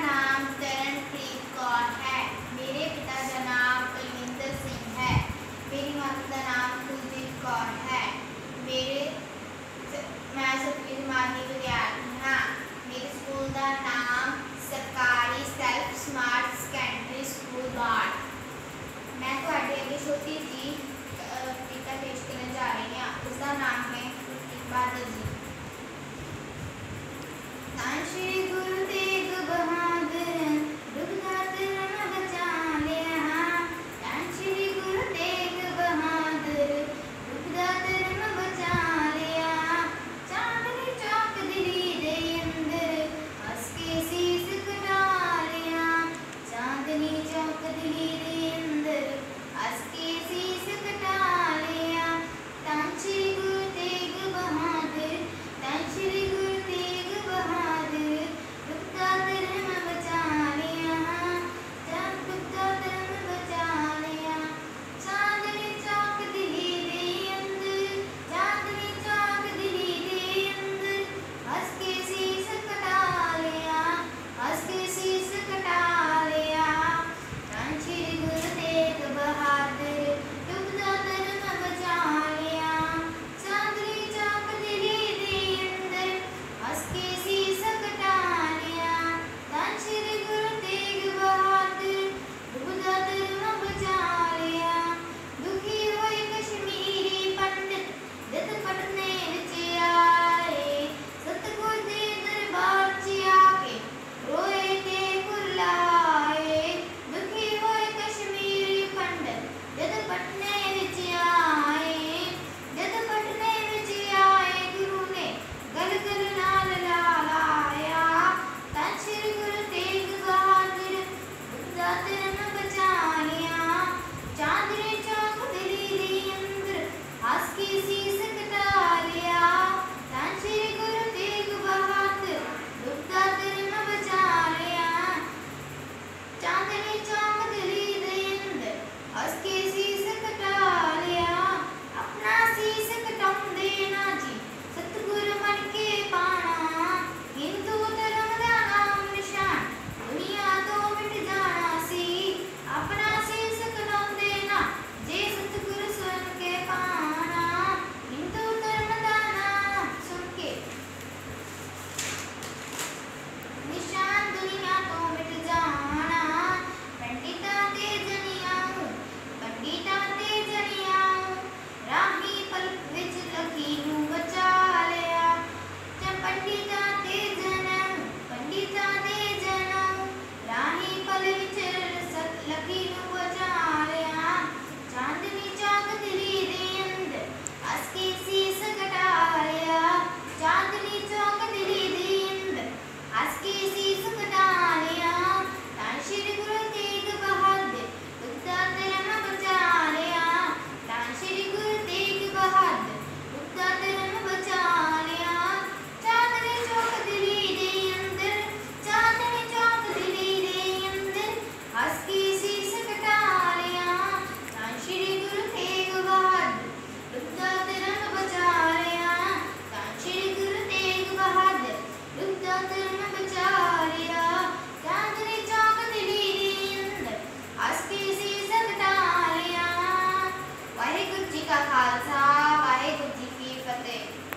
nam. Te